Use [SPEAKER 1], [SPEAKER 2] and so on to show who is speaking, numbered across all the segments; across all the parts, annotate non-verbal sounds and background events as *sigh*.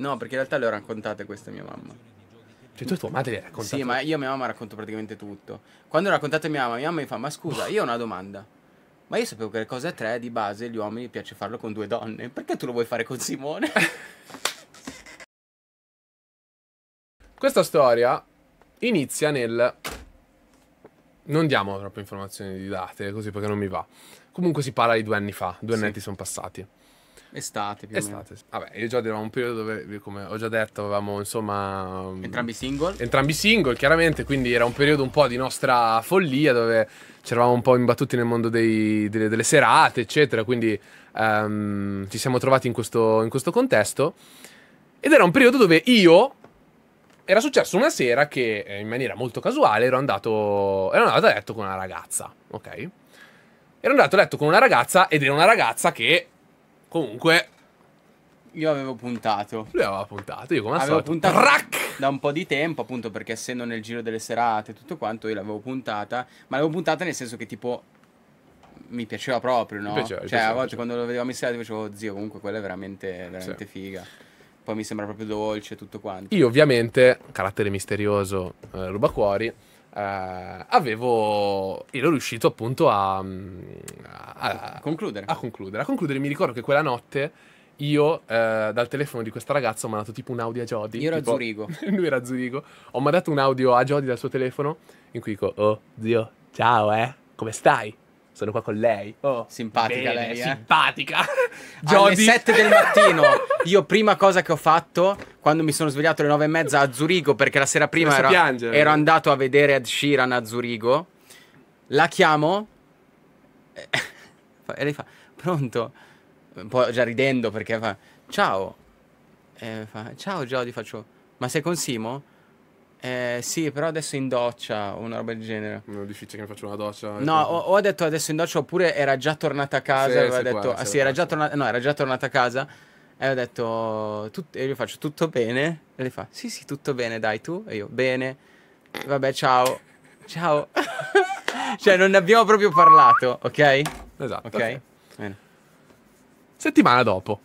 [SPEAKER 1] No, perché in realtà le ho raccontate queste a mia mamma.
[SPEAKER 2] Cioè, tu e tua madre le hai raccontato.
[SPEAKER 1] Sì, ma io a mia mamma racconto praticamente tutto. Quando ho raccontato a mia mamma, mia mamma mi fa: Ma scusa, io ho una domanda. Ma io sapevo che le cose a tre di base gli uomini piace farlo con due donne. Perché tu lo vuoi fare con Simone? *laughs*
[SPEAKER 2] Questa storia inizia nel. Non diamo troppe informazioni di date, così perché non mi va. Comunque si parla di due anni fa, due
[SPEAKER 1] Sì.
[SPEAKER 2] annetti sono passati.
[SPEAKER 1] Estate più.
[SPEAKER 2] Estate. Vabbè, io già eravamo un periodo dove, come ho già detto, avevamo insomma.
[SPEAKER 1] Entrambi single.
[SPEAKER 2] entrambi single, chiaramente, quindi era un periodo un po' di nostra follia dove ci eravamo un po' imbattuti nel mondo dei- delle, delle serate, eccetera. Quindi ehm, ci siamo trovati in questo, in questo contesto. Ed era un periodo dove io. Era successo una sera che eh, in maniera molto casuale ero andato, ero andato a letto con una ragazza, ok? Ero andato a letto con una ragazza ed era una ragazza che comunque
[SPEAKER 1] Io avevo puntato.
[SPEAKER 2] lui aveva puntato, io come al
[SPEAKER 1] Avevo
[SPEAKER 2] solito.
[SPEAKER 1] puntato
[SPEAKER 2] Trac!
[SPEAKER 1] da un po' di tempo, appunto, perché essendo nel giro delle serate e tutto quanto, io l'avevo puntata. Ma l'avevo puntata nel senso che, tipo, mi piaceva proprio, no?
[SPEAKER 2] Piaceva,
[SPEAKER 1] cioè,
[SPEAKER 2] piaceva,
[SPEAKER 1] a volte
[SPEAKER 2] piaceva.
[SPEAKER 1] quando lo vedevamo in serata dicevo, zio, comunque quella è veramente, veramente figa. Poi mi sembra proprio dolce tutto quanto.
[SPEAKER 2] Io ovviamente, carattere misterioso, eh, rubacuori, eh, avevo... ero riuscito appunto a, mm, a, a-
[SPEAKER 1] Concludere.
[SPEAKER 2] a concludere. A concludere mi ricordo che quella notte io eh, dal telefono di questa ragazza ho mandato tipo un audio a Jody.
[SPEAKER 1] Io ero a
[SPEAKER 2] tipo-
[SPEAKER 1] Zurigo. *laughs*
[SPEAKER 2] Lui era a Zurigo. Ho mandato un audio a Jody dal suo telefono in cui dico, oh zio, ciao eh, come stai? Sono qua con lei. Oh,
[SPEAKER 1] Simpatica
[SPEAKER 2] bene,
[SPEAKER 1] lei, eh.
[SPEAKER 2] Simpatica. *laughs*
[SPEAKER 1] Alle 7 del mattino, *laughs* io prima cosa che ho fatto, quando mi sono svegliato alle 9 e mezza a Zurigo, perché la sera prima ero,
[SPEAKER 2] piangere.
[SPEAKER 1] ero andato a vedere Ed Sheeran a Zurigo, la chiamo e *laughs* e lei fa, pronto? Un po' già ridendo perché fa, ciao. E fa, ciao Jody, faccio, ma sei con Simo? Eh, sì, però adesso in doccia o una roba del genere.
[SPEAKER 2] Non è difficile che mi faccia una doccia.
[SPEAKER 1] No, o, o ha detto adesso in doccia oppure era già tornata a casa.
[SPEAKER 2] Sì,
[SPEAKER 1] aveva
[SPEAKER 2] sì,
[SPEAKER 1] detto,
[SPEAKER 2] può
[SPEAKER 1] ah sì, era già tornata. No, era già tornata a casa. E ho detto, tut- e io faccio tutto bene? E lei fa, sì, sì, tutto bene, dai, tu? E io, bene. Vabbè, ciao. Ciao. *laughs* cioè, non ne abbiamo proprio parlato, ok?
[SPEAKER 2] Esatto.
[SPEAKER 1] Ok? Bene.
[SPEAKER 2] Settimana dopo.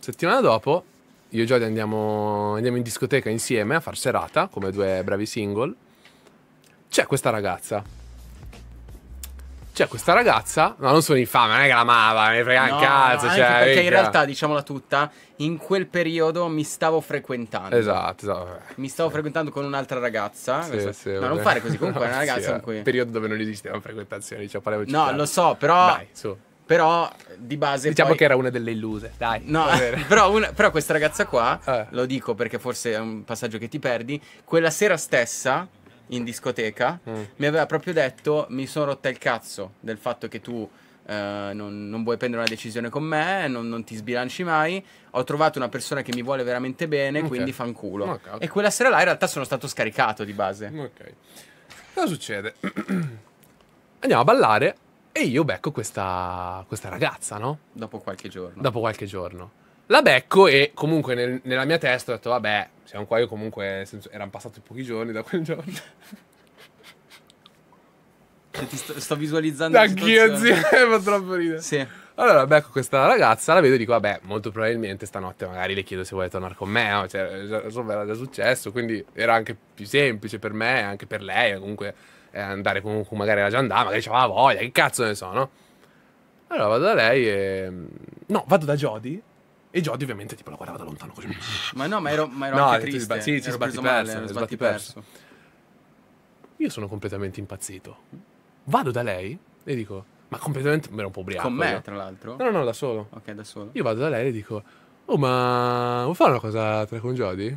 [SPEAKER 2] Settimana dopo, io e Jody andiamo, andiamo in discoteca insieme a far serata, come due bravi single. C'è questa ragazza. C'è questa ragazza. No, non sono infame, non è che l'amava, mi frega un
[SPEAKER 1] No,
[SPEAKER 2] cazzo.
[SPEAKER 1] anche
[SPEAKER 2] cioè,
[SPEAKER 1] perché in
[SPEAKER 2] minchia.
[SPEAKER 1] realtà, diciamola tutta, in quel periodo mi stavo frequentando.
[SPEAKER 2] Esatto, esatto.
[SPEAKER 1] Mi stavo frequentando con un'altra ragazza.
[SPEAKER 2] Sì,
[SPEAKER 1] Questa-
[SPEAKER 2] sì,
[SPEAKER 1] no,
[SPEAKER 2] vabbè.
[SPEAKER 1] non fare così. Comunque, è una *laughs*
[SPEAKER 2] Sì,
[SPEAKER 1] ragazza
[SPEAKER 2] è
[SPEAKER 1] con cui.
[SPEAKER 2] un periodo dove non esistevano frequentazioni, cioè
[SPEAKER 1] No, lo so, però.
[SPEAKER 2] Dai, su.
[SPEAKER 1] Però di base.
[SPEAKER 2] Diciamo
[SPEAKER 1] poi-
[SPEAKER 2] che era una delle illuse, dai.
[SPEAKER 1] No, però, una- però questa ragazza qua,
[SPEAKER 2] Eh.
[SPEAKER 1] lo dico perché forse è un passaggio che ti perdi, quella sera stessa in discoteca
[SPEAKER 2] Mm.
[SPEAKER 1] mi aveva proprio detto mi sono rotta il cazzo del fatto che tu eh, non, non vuoi prendere una decisione con me, non, non ti sbilanci mai, ho trovato una persona che mi vuole veramente bene,
[SPEAKER 2] Ok.
[SPEAKER 1] quindi fanculo.
[SPEAKER 2] Ok, ok.
[SPEAKER 1] E quella sera là in realtà sono stato scaricato di base.
[SPEAKER 2] Ok. Cosa succede? *clears throat* Andiamo a ballare e io becco questa, questa ragazza, no?
[SPEAKER 1] Dopo qualche giorno.
[SPEAKER 2] Dopo qualche giorno. La becco e comunque nel- nella mia testa ho detto, vabbè, siamo qua, io comunque, senso, erano passati pochi giorni da quel giorno.
[SPEAKER 1] Cioè, ti sto, sto visualizzando.
[SPEAKER 2] Anch'io, zio, *laughs* fa troppo ridere.
[SPEAKER 1] Sì.
[SPEAKER 2] Allora becco questa ragazza, la vedo e dico, vabbè, molto probabilmente stanotte magari le chiedo se vuole tornare con me, no? Cioè, insomma, era già successo, quindi era anche più semplice per me, anche per lei, comunque eh, andare comunque, magari già andata, magari c'aveva voglia, che cazzo ne so, no? Allora vado da lei e... No, vado da Jody e Jody ovviamente tipo la guardava da lontano così. *laughs*
[SPEAKER 1] Ma no, ma ero, ma ero
[SPEAKER 2] No,
[SPEAKER 1] anche triste.
[SPEAKER 2] sba- sì, ti sbatti perso,
[SPEAKER 1] sbatti perso.
[SPEAKER 2] Io sono completamente impazzito. Vado da lei e dico, ma completamente... Mi ero un po' ubriaco.
[SPEAKER 1] Con me,
[SPEAKER 2] io.
[SPEAKER 1] tra l'altro.
[SPEAKER 2] No, no, no, da solo.
[SPEAKER 1] Ok, da solo.
[SPEAKER 2] Io vado da lei e dico: Oh, ma vuoi fare una cosa tra con Jody?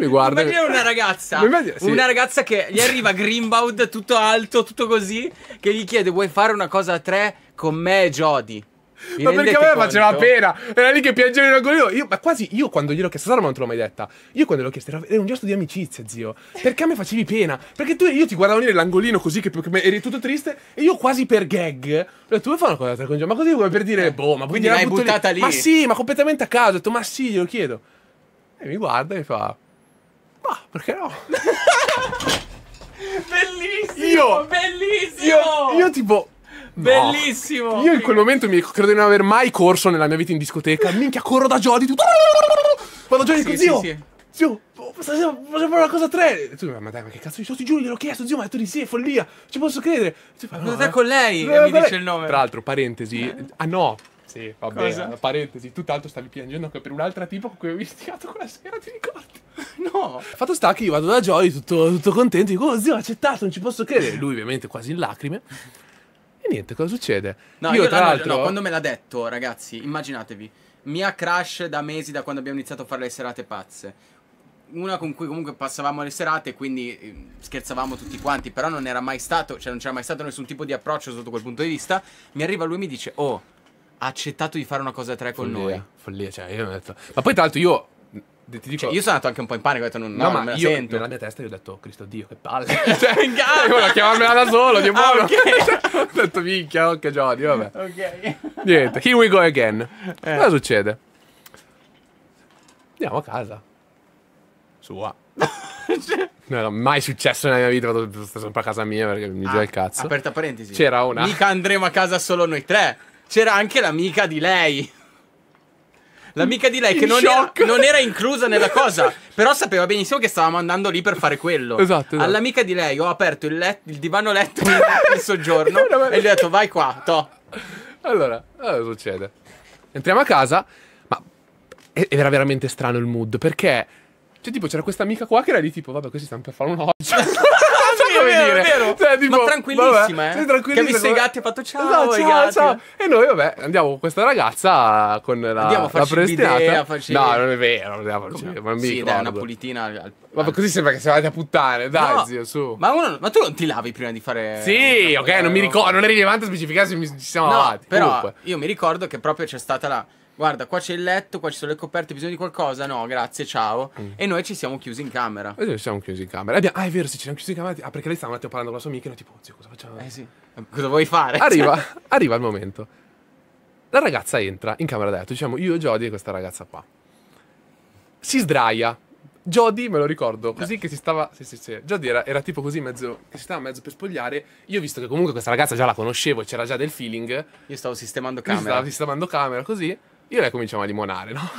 [SPEAKER 2] Mi guarda.
[SPEAKER 1] Immagina una ragazza,
[SPEAKER 2] immagino- sì.
[SPEAKER 1] una ragazza che gli arriva Greenbaud tutto alto, tutto così, che gli chiede vuoi fare una cosa a tre con me e Jody? Vi
[SPEAKER 2] Ma perché a me
[SPEAKER 1] conto?
[SPEAKER 2] faceva pena? Era lì che piangeva in angolino. Io, ma quasi io quando gliel'ho chiesto, Sara non te l'ho mai detta. Io quando l'ho chiesto era, un gesto di amicizia, zio. Perché a me facevi pena? Perché tu io ti guardavo lì nell'angolino così, che, che eri tutto triste, e io quasi per gag. Ho detto, vuoi fare una cosa con Jody? Ma così vuoi per dire, boh, ma
[SPEAKER 1] Quindi l'hai buttata lì?
[SPEAKER 2] Ma sì, ma completamente a caso. Ho detto, ma sì, glielo chiedo. E mi guarda e mi fa, ma perché no? *laughs*
[SPEAKER 1] Bellissimo!
[SPEAKER 2] Io-
[SPEAKER 1] Bellissimo!
[SPEAKER 2] Io, io tipo.
[SPEAKER 1] Bellissimo!
[SPEAKER 2] Io in quel momento mi credo di non aver mai corso nella mia vita in discoteca. Minchia, corro da Jody. Tutto... Vado a Jody
[SPEAKER 1] Sì,
[SPEAKER 2] zio,
[SPEAKER 1] sì, sì.
[SPEAKER 2] zio, facciamo una cosa a tre. E tu, ma dai, ma che cazzo di ti giuro, gliel'ho chiesto, zio, ma ha detto di sì, è follia. Ci posso credere. Zio,
[SPEAKER 1] Cosa
[SPEAKER 2] no, eh.
[SPEAKER 1] con lei?
[SPEAKER 2] Eh,
[SPEAKER 1] E mi dice il nome.
[SPEAKER 2] Tra l'altro, parentesi. Ah no. Sì, va bene. Parentesi, tu tanto stavi piangendo anche per un altro tipo con cui avevi litigato quella sera, ti ricordi? *laughs*
[SPEAKER 1] No!
[SPEAKER 2] Fatto sta che io vado da Joy tutto, tutto contento, dico, oh zio, ho accettato, non ci posso credere. Lui ovviamente quasi in lacrime. E niente, cosa succede?
[SPEAKER 1] No,
[SPEAKER 2] io,
[SPEAKER 1] io,
[SPEAKER 2] tra
[SPEAKER 1] no,
[SPEAKER 2] l'altro...
[SPEAKER 1] no, quando me l'ha detto, ragazzi, immaginatevi, mia crush da mesi, da quando abbiamo iniziato a fare le serate pazze. Una con cui comunque passavamo le serate, quindi eh, scherzavamo tutti quanti, però non era mai stato, cioè non c'era mai stato nessun tipo di approccio sotto quel punto di vista. Mi arriva lui e mi dice, oh, ha accettato di fare una cosa a tre con
[SPEAKER 2] follia,
[SPEAKER 1] noi.
[SPEAKER 2] follia, cioè io ho detto... Ma poi tra l'altro io... Ti dico...
[SPEAKER 1] Cioè, io sono andato anche un po' in panico, ho detto, no,
[SPEAKER 2] No,
[SPEAKER 1] no,
[SPEAKER 2] ma
[SPEAKER 1] non me la
[SPEAKER 2] io
[SPEAKER 1] sento.
[SPEAKER 2] nella mia testa io ho detto, Cristo Dio, che palle. *laughs* cioè, *laughs* io volevo chiamarmela da solo, Dio
[SPEAKER 1] Ah,
[SPEAKER 2] buono.
[SPEAKER 1] ok. *laughs*
[SPEAKER 2] ho detto, minchia, ok, Jody, vabbè.
[SPEAKER 1] Ok.
[SPEAKER 2] Niente, here we go again.
[SPEAKER 1] Eh.
[SPEAKER 2] Cosa succede? Andiamo a casa. Sua. non era mai successo nella mia vita, vado sempre a casa mia perché mi gira il cazzo.
[SPEAKER 1] Ah, Aperta parentesi.
[SPEAKER 2] C'era una-
[SPEAKER 1] Mica andremo a casa solo noi tre. C'era anche l'amica di lei. L'amica di lei che non era, non era inclusa nella cosa. Però sapeva benissimo che stavamo andando lì per fare quello.
[SPEAKER 2] Esatto, esatto.
[SPEAKER 1] All'amica di lei ho aperto il, let- il divano letto in, *laughs* soggiorno. e gli ho detto vai qua, to.
[SPEAKER 2] Allora, cosa succede? Entriamo a casa, ma era veramente strano il mood perché, cioè, tipo, c'era questa amica qua che era lì, tipo, vabbè, questi stanno per fare un oggi. *laughs*
[SPEAKER 1] È vero, è vero.
[SPEAKER 2] Cioè, tipo,
[SPEAKER 1] Ma tranquillissima,
[SPEAKER 2] vabbè,
[SPEAKER 1] eh.
[SPEAKER 2] sì, tranquillissima.
[SPEAKER 1] Che ha visto i gatti e ha fatto, ciao,
[SPEAKER 2] Esatto,
[SPEAKER 1] i gatti.
[SPEAKER 2] ciao. E noi, vabbè, andiamo con questa ragazza con la,
[SPEAKER 1] Andiamo a
[SPEAKER 2] la
[SPEAKER 1] farci il
[SPEAKER 2] predestinata.
[SPEAKER 1] bidet, a farci-
[SPEAKER 2] No, non è vero, andiamo a farci
[SPEAKER 1] Come?
[SPEAKER 2] ma mi
[SPEAKER 1] sì, dai,
[SPEAKER 2] ricordo.
[SPEAKER 1] una pulitina. al-
[SPEAKER 2] Vabbè, così sembra che siamo andati a puttane, dai,
[SPEAKER 1] No,
[SPEAKER 2] zio, su.
[SPEAKER 1] Ma, uno- ma tu non ti lavi prima di fare.
[SPEAKER 2] Sì, ok, non mi ricordo, non è rilevante specificare se mi- ci siamo
[SPEAKER 1] No,
[SPEAKER 2] lavati.
[SPEAKER 1] però
[SPEAKER 2] Comunque.
[SPEAKER 1] io mi ricordo che proprio c'è stata la. Guarda, qua c'è il letto, qua ci sono le coperte, bisogno di qualcosa? No, grazie, ciao.
[SPEAKER 2] Mm.
[SPEAKER 1] E noi ci siamo chiusi in camera.
[SPEAKER 2] E noi ci siamo chiusi in camera. Abbiamo- Ah, è vero, sì, ci siamo chiusi in camera. Ah, perché lei stava un attimo parlando con la sua amica e noi tipo, zio, cosa facciamo?
[SPEAKER 1] Eh sì. Cosa vuoi fare?
[SPEAKER 2] Arriva, *laughs* arriva il momento. La ragazza entra in camera da letto, diciamo io, Jody e questa ragazza qua. Si sdraia. Jody, me lo ricordo, così che si stava... Sì, sì, sì. Jody era, era tipo così, mezzo... Che si stava mezzo per spogliare. Io, visto che comunque questa ragazza già la conoscevo e c'era già del feeling,
[SPEAKER 1] Io stavo sistemando camera.
[SPEAKER 2] stava sistemando camera, così, io lei cominciamo a limonare, no?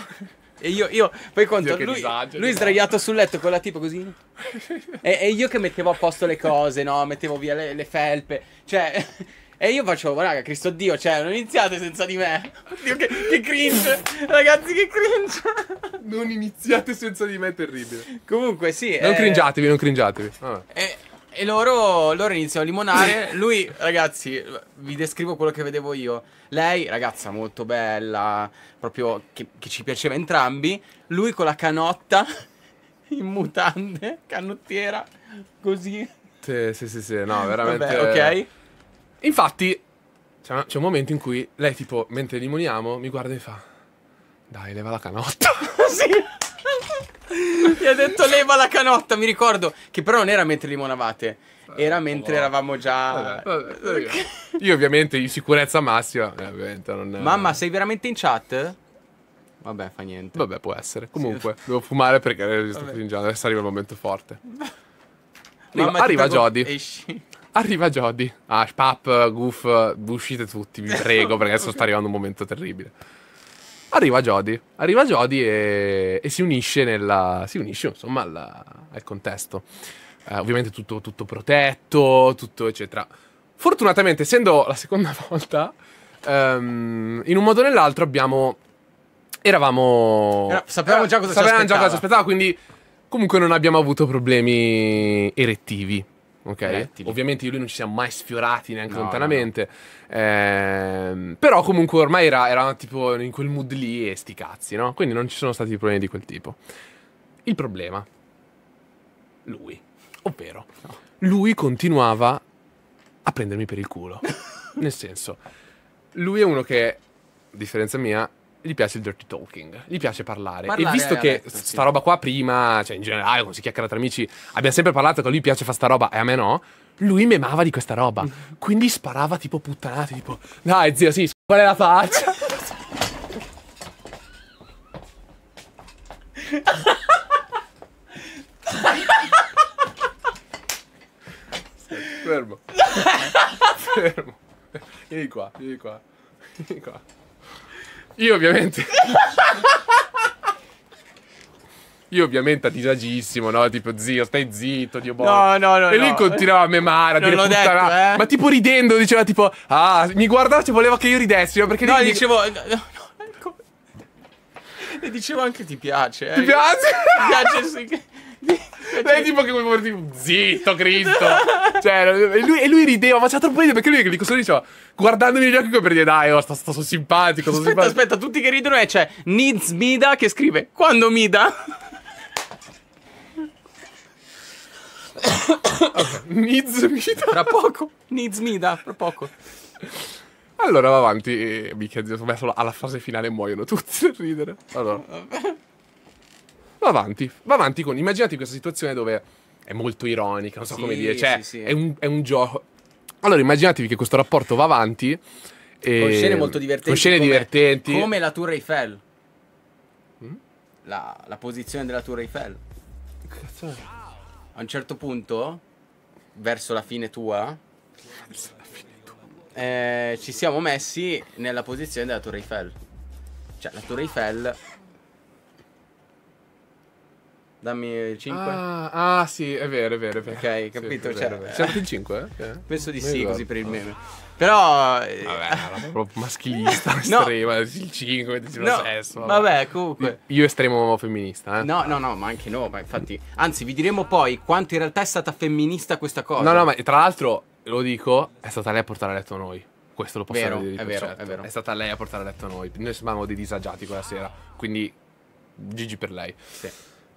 [SPEAKER 1] E io, io poi conto,
[SPEAKER 2] Dio,
[SPEAKER 1] lui,
[SPEAKER 2] disagio,
[SPEAKER 1] lui sdraiato sul letto con la tipo così. *laughs* e, e io che mettevo a posto le cose, no? Mettevo via le, le felpe. Cioè. *laughs* E io facevo, raga, Cristo Dio, cioè, non iniziate senza di me. Oddio, che, che cringe. Ragazzi, che cringe.
[SPEAKER 2] Non iniziate senza di me, è terribile.
[SPEAKER 1] Comunque, sì.
[SPEAKER 2] Non
[SPEAKER 1] eh,
[SPEAKER 2] cringiatevi, non cringiatevi. Vabbè.
[SPEAKER 1] E, e loro, loro iniziano a limonare. Lui, ragazzi, vi descrivo quello che vedevo io. Lei, ragazza molto bella, proprio che, che ci piaceva entrambi. Lui con la canotta *laughs* in mutande, canottiera, così.
[SPEAKER 2] Sì, sì, sì, sì, no, veramente...
[SPEAKER 1] Vabbè, ok.
[SPEAKER 2] Infatti, c'è un, momento in cui lei, tipo, mentre limoniamo, mi guarda e fa: Dai, leva la canotta. *laughs*
[SPEAKER 1] sì. Gli ha detto leva la canotta, mi ricordo. Che però non era mentre limonavate. Era mentre eravamo già.
[SPEAKER 2] Vabbè, vabbè. Io, ovviamente, in sicurezza massima, eh, non.
[SPEAKER 1] Mamma, sei veramente in chat? Vabbè, fa niente.
[SPEAKER 2] Vabbè, può essere. Comunque, devo fumare perché sto cringiando. Adesso arriva il momento forte. *laughs* Arriva,
[SPEAKER 1] Mamma,
[SPEAKER 2] arriva Jody.
[SPEAKER 1] Esci.
[SPEAKER 2] Arriva Jody. Ah, Pap, Goof, uscite tutti, vi *laughs* prego, perché adesso sta arrivando un momento terribile. Arriva Jody. Arriva Jody e, e si unisce nella. Si unisce, insomma, al, al contesto. Eh, ovviamente tutto, tutto protetto, tutto eccetera. Fortunatamente, essendo la seconda *laughs* volta, ehm, in un modo o nell'altro abbiamo. Eravamo.
[SPEAKER 1] Era- sapevamo già cosa ci
[SPEAKER 2] sapevamo già cosa ci
[SPEAKER 1] aspettava,
[SPEAKER 2] quindi comunque non abbiamo avuto problemi erettivi. Ok? Ovviamente io e lui non ci siamo mai sfiorati neanche
[SPEAKER 1] No,
[SPEAKER 2] lontanamente. Ehm, però comunque ormai era, era tipo in quel mood lì e sti cazzi, no? Quindi non ci sono stati problemi di quel tipo. Il problema, lui, ovvero, lui continuava a prendermi per il culo. *laughs* Nel senso, lui è uno che, a differenza mia, gli piace il dirty talking, gli piace parlare.
[SPEAKER 1] Parlare
[SPEAKER 2] e visto che
[SPEAKER 1] detto, sì.
[SPEAKER 2] sta roba qua prima, cioè in generale, quando si chiacchiera tra amici, abbiamo sempre parlato che a lui piace fare sta roba e a me no. Lui memava di questa roba. Quindi sparava tipo puttanate, tipo, dai zio, sì, qual è la faccia? Fermo. *laughs* Fermo. Vieni qua, vieni qua. Vieni qua. Io ovviamente... Io ovviamente a disagissimo, no? Tipo, zio, stai zitto, Dio boh.
[SPEAKER 1] No, no, no,
[SPEAKER 2] E lui
[SPEAKER 1] no.
[SPEAKER 2] continuava a memare, a
[SPEAKER 1] Non
[SPEAKER 2] dire
[SPEAKER 1] l'ho detto,
[SPEAKER 2] puttana-
[SPEAKER 1] eh.
[SPEAKER 2] Ma tipo ridendo, diceva tipo, ah, mi guardava e voleva che io ridessi, no? Perché
[SPEAKER 1] No,
[SPEAKER 2] lui-
[SPEAKER 1] dicevo... No, no, ecco. E dicevo anche ti piace. eh.
[SPEAKER 2] Ti piace?
[SPEAKER 1] Ti piace, sì. Che-
[SPEAKER 2] Lei tipo che vuole tipo, zitto Cristo *laughs* Cioè e lui, e lui rideva Ma c'ha troppo ridere perché lui che dico solo diceva Guardandomi negli occhi come per dire Dai oh sto, sto, sto simpatico sto
[SPEAKER 1] Aspetta,
[SPEAKER 2] simpatico
[SPEAKER 1] aspetta, tutti che ridono e c'è Needs Mida che scrive Quando Mida?
[SPEAKER 2] Miz mi dà-
[SPEAKER 1] Tra poco. Needs Mida, tra poco.
[SPEAKER 2] Allora va avanti e mica zio Secondo me solo alla fase finale muoiono tutti per ridere. Allora Va avanti Va avanti con Immaginati questa situazione dove È molto ironica Non so
[SPEAKER 1] Sì,
[SPEAKER 2] come dire Cioè
[SPEAKER 1] sì, sì.
[SPEAKER 2] È, un, è un gioco Allora immaginatevi che questo rapporto va avanti e-
[SPEAKER 1] Con scene molto divertenti.
[SPEAKER 2] Con scene
[SPEAKER 1] come-
[SPEAKER 2] divertenti
[SPEAKER 1] Come la Tour Eiffel. La, la posizione della Tour Eiffel.
[SPEAKER 2] Cazzo?
[SPEAKER 1] A un certo punto, verso la fine tua, eh, ci siamo messi nella posizione della Tour Eiffel. Cioè, la Tour Eiffel. Dammi il 5.
[SPEAKER 2] Ah, ah, sì, è vero, è vero. È vero.
[SPEAKER 1] Ok,
[SPEAKER 2] Sì,
[SPEAKER 1] capito, cioè-
[SPEAKER 2] vero, è vero. Siamo stati in 5? Eh?
[SPEAKER 1] Penso di sì, così per il meme. Però. eh,
[SPEAKER 2] Vabbè, era proprio *laughs* maschilista,
[SPEAKER 1] No.
[SPEAKER 2] estrema, il 5, dici lo
[SPEAKER 1] no,
[SPEAKER 2] stesso.
[SPEAKER 1] vabbè, comunque.
[SPEAKER 2] Io estremo femminista, eh.
[SPEAKER 1] No, no, no, ma anche no, ma infatti, anzi, vi diremo poi quanto in realtà è stata femminista questa cosa.
[SPEAKER 2] No, no, ma tra l'altro, lo dico, è stata lei a portare a letto noi. Questo lo posso
[SPEAKER 1] Vero,
[SPEAKER 2] dire di
[SPEAKER 1] è vero,
[SPEAKER 2] certo.
[SPEAKER 1] è vero.
[SPEAKER 2] È stata lei a portare a letto noi. Noi sembravamo dei disagiati quella sera, quindi Gigi per lei.
[SPEAKER 1] Sì.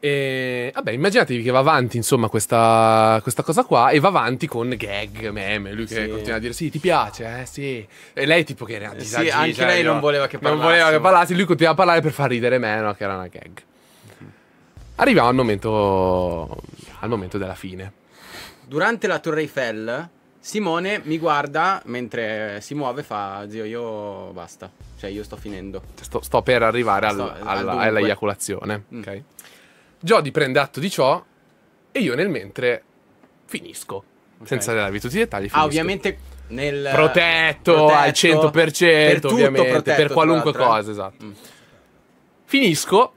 [SPEAKER 2] E vabbè, immaginatevi che va avanti, insomma, questa, questa cosa qua e va avanti con gag, meme. Lui che
[SPEAKER 1] Sì.
[SPEAKER 2] continua a dire: Sì, ti piace, eh, sì. E lei, tipo, che era
[SPEAKER 1] Sì,
[SPEAKER 2] disagita,
[SPEAKER 1] anche
[SPEAKER 2] cioè,
[SPEAKER 1] lei non voleva che
[SPEAKER 2] Non voleva che parlassi. Lui continuava a parlare per far ridere me, no? Che era una gag. Arriviamo al momento, al momento della fine.
[SPEAKER 1] Durante la Tour Eiffel, Simone mi guarda mentre si muove e fa: Zio, io basta. Cioè, io sto finendo.
[SPEAKER 2] Sto, sto per arrivare al-
[SPEAKER 1] Sto- al
[SPEAKER 2] alla, alla eiaculazione.
[SPEAKER 1] Mm.
[SPEAKER 2] Ok. Jody prende atto di ciò e io nel mentre finisco.
[SPEAKER 1] Ok.
[SPEAKER 2] Senza darvi tutti i dettagli.
[SPEAKER 1] Ah,
[SPEAKER 2] finisco.
[SPEAKER 1] ovviamente nel.
[SPEAKER 2] protetto, al 100%,
[SPEAKER 1] per tutto
[SPEAKER 2] ovviamente,
[SPEAKER 1] protetto,
[SPEAKER 2] per qualunque
[SPEAKER 1] eh.
[SPEAKER 2] cosa, esatto.
[SPEAKER 1] Mm.
[SPEAKER 2] Finisco.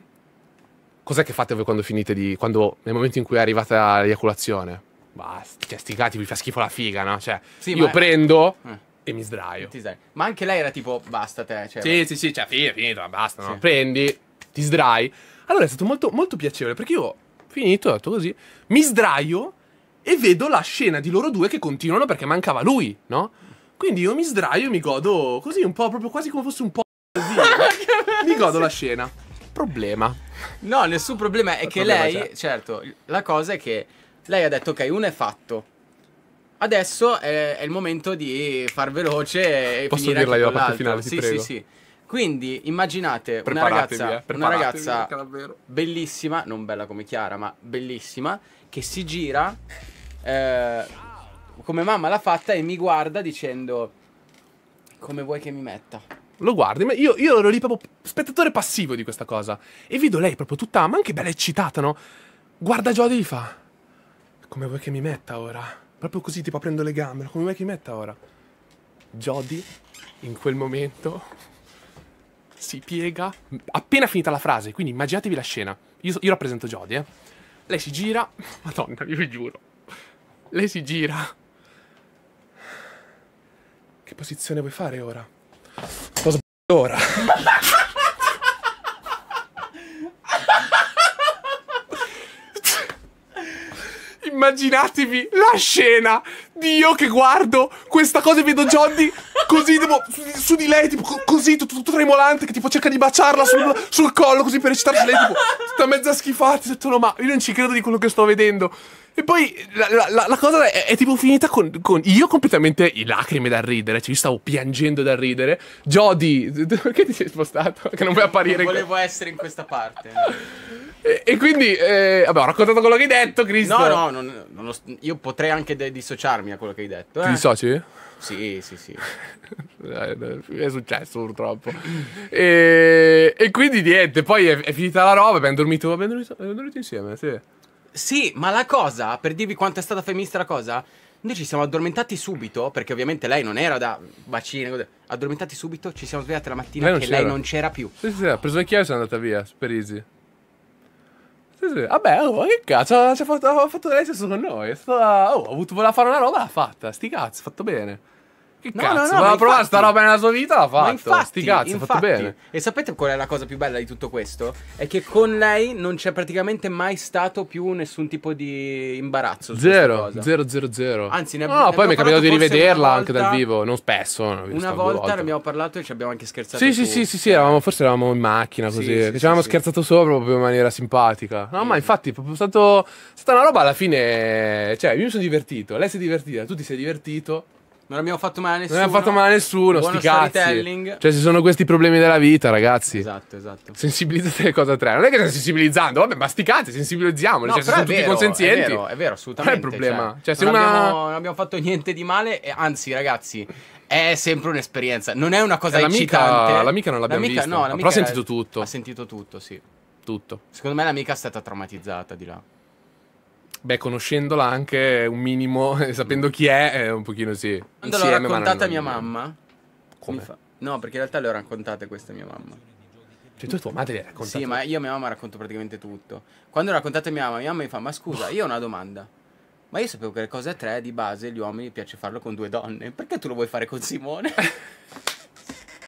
[SPEAKER 2] Cos'è che fate voi quando finite di quando nel momento in cui è arrivata l'eiaculazione? Basta, cioè sti cazzi vi fa schifo la figa, no? Cioè,
[SPEAKER 1] Sì,
[SPEAKER 2] io prendo
[SPEAKER 1] Eh,
[SPEAKER 2] e mi sdraio.
[SPEAKER 1] Ma anche lei era tipo: basta te. Cioè,
[SPEAKER 2] Sì, sì, sì, cioè, finito, finito, basta, no?
[SPEAKER 1] Sì.
[SPEAKER 2] Prendi, ti sdrai. Allora è stato molto, molto piacevole perché io, finito, ho detto così, mi sdraio e vedo la scena di loro due che continuano perché mancava lui, no? Quindi io mi sdraio e mi godo così un po', proprio quasi come fosse un po' *laughs* mi godo la scena. Problema.
[SPEAKER 1] No, nessun problema. È
[SPEAKER 2] Il
[SPEAKER 1] che
[SPEAKER 2] problema
[SPEAKER 1] lei,
[SPEAKER 2] c'è.
[SPEAKER 1] certo, la cosa è che lei ha detto: Ok, uno è fatto. Adesso è, è il momento di far veloce e
[SPEAKER 2] Posso
[SPEAKER 1] finire
[SPEAKER 2] dirla io la parte finale, ti
[SPEAKER 1] sì,
[SPEAKER 2] prego?
[SPEAKER 1] sì, sì. Quindi immaginate una ragazza,
[SPEAKER 2] eh,
[SPEAKER 1] una ragazza bellissima, non bella come Chiara, ma bellissima, che si gira eh, come mamma l'ha fatta e mi guarda dicendo: Come vuoi che mi metta?
[SPEAKER 2] Lo guardi, ma io, io ero lì proprio spettatore passivo di questa cosa. E vedo lei proprio tutta, ma anche bella eccitata, no? Guarda Jody e gli fa: Come vuoi che mi metta ora? Proprio così, tipo aprendo le gambe, come vuoi che mi metta ora? Jody, in quel momento, si piega, appena finita la frase, quindi immaginatevi la scena. Io, io rappresento Jody, eh. Lei si gira, *laughs* madonna, vi giuro. Lei si gira. Che posizione vuoi fare ora? Sto sbagliando ora. *laughs* Immaginatevi la scena di io che guardo questa cosa e vedo Johnny così tipo, su, di lei, tipo co- così, tutto, tutto tremolante, che tipo cerca di baciarla sul, sul collo così per eccitarsi lei, tipo, tutta mezza schifata. Ho detto no, ma io non ci credo di quello che sto vedendo. E poi la, la- la- cosa è, è tipo finita con, con io completamente in lacrime dal ridere, cioè io stavo piangendo dal ridere. Jody, *laughs* perché ti sei spostato? Che non vuoi apparire in
[SPEAKER 1] Volevo essere in questa parte.
[SPEAKER 2] e, e quindi, eh, vabbè, ho raccontato quello che hai detto, Cristo.
[SPEAKER 1] No, no, non- non lo- io potrei anche de- dissociarmi a quello che hai detto.
[SPEAKER 2] Ti
[SPEAKER 1] Eh?
[SPEAKER 2] dissoci?
[SPEAKER 1] Sì, sì, sì. *laughs*
[SPEAKER 2] È successo purtroppo. e, e quindi niente, poi è, è finita la roba, abbiamo dormito, abbiamo dormito, abbiamo dormito insieme, sì.
[SPEAKER 1] Sì, ma la cosa, per dirvi quanto è stata femminista la cosa, Noi ci siamo addormentati subito, perché ovviamente lei non era da bacine, cose- addormentati subito, ci siamo svegliati la mattina
[SPEAKER 2] Lei
[SPEAKER 1] che lei non c'era più.
[SPEAKER 2] Sì, sì, ha preso le chiavi e sono andata via, super easy. Sì, sì. Vabbè, oh, che cazzo, ci ha fatto, ha fatto lei stesso con noi. Stata, oh, ha avuto, voleva fare una roba, l'ha fatta. Sti cazzi, fatto bene. Che
[SPEAKER 1] No,
[SPEAKER 2] cazzo,
[SPEAKER 1] no, no,
[SPEAKER 2] voleva
[SPEAKER 1] ma
[SPEAKER 2] provare
[SPEAKER 1] infatti-
[SPEAKER 2] sta roba nella sua vita, l'ha fatto.
[SPEAKER 1] Infatti,
[SPEAKER 2] Sti cazzi, ha fatto
[SPEAKER 1] infatti.
[SPEAKER 2] bene.
[SPEAKER 1] E sapete qual è la cosa più bella di tutto questo? È che con lei non c'è praticamente mai stato più nessun tipo di imbarazzo.
[SPEAKER 2] Zero, zero, zero, zero.
[SPEAKER 1] Anzi, ne ab-
[SPEAKER 2] no,
[SPEAKER 1] ne
[SPEAKER 2] poi mi è
[SPEAKER 1] abbiamo
[SPEAKER 2] capitato di rivederla
[SPEAKER 1] una
[SPEAKER 2] anche dal
[SPEAKER 1] volta-
[SPEAKER 2] vivo. Non spesso,
[SPEAKER 1] Una volta ne abbiamo parlato e ci abbiamo anche scherzato.
[SPEAKER 2] Sì, sì,
[SPEAKER 1] su.
[SPEAKER 2] sì, sì, sì, eravamo, forse eravamo in macchina
[SPEAKER 1] Sì,
[SPEAKER 2] così.
[SPEAKER 1] sì, sì,
[SPEAKER 2] ci avevamo
[SPEAKER 1] sì.
[SPEAKER 2] scherzato sopra proprio in maniera simpatica. No, ma infatti, è proprio stato, è stata una roba alla fine. Cioè, io mi sono divertito, lei si è divertita, tu ti sei divertito.
[SPEAKER 1] Non abbiamo fatto male a nessuno.
[SPEAKER 2] Non abbiamo fatto male a nessuno,
[SPEAKER 1] Buono
[SPEAKER 2] sti cazzi. Cioè, ci sono questi problemi della vita, ragazzi.
[SPEAKER 1] Esatto, esatto.
[SPEAKER 2] Sensibilizzate le cose a tre. Non è che stiamo sensibilizzando, vabbè, ma sti cazzi, sensibilizziamoli.
[SPEAKER 1] No,
[SPEAKER 2] cioè, sono
[SPEAKER 1] è
[SPEAKER 2] tutti
[SPEAKER 1] vero,
[SPEAKER 2] consenzienti.
[SPEAKER 1] È vero, è vero, assolutamente.
[SPEAKER 2] Qual è il problema? Cioè, se
[SPEAKER 1] non,
[SPEAKER 2] una-
[SPEAKER 1] abbiamo, non abbiamo fatto niente di male, e anzi, ragazzi, è sempre un'esperienza. Non è una cosa
[SPEAKER 2] Eh, l'amica-
[SPEAKER 1] eccitante.
[SPEAKER 2] l'amica non l'abbiamo
[SPEAKER 1] L'amica-
[SPEAKER 2] vista,
[SPEAKER 1] no, l'amica
[SPEAKER 2] però ha sentito tutto.
[SPEAKER 1] Ha sentito tutto, sì.
[SPEAKER 2] Tutto.
[SPEAKER 1] Secondo me l'amica è stata traumatizzata di là.
[SPEAKER 2] Beh, conoscendola anche un minimo, *laughs* sapendo chi è, è un pochino sì.
[SPEAKER 1] Quando l'ho
[SPEAKER 2] ma
[SPEAKER 1] raccontata a
[SPEAKER 2] non-
[SPEAKER 1] mia mamma.
[SPEAKER 2] Come?
[SPEAKER 1] mi fa- No, perché in realtà le ho raccontate queste a mia mamma.
[SPEAKER 2] Cioè, tu e tua madre le hai raccontato.
[SPEAKER 1] Sì, ma io a mia mamma racconto praticamente tutto. Quando ho raccontato a mia mamma, mia mamma mi fa: Ma scusa, io ho una domanda. Ma io sapevo che le cose a tre di base gli uomini piace farlo con due donne. Perché tu lo vuoi fare con Simone? *laughs*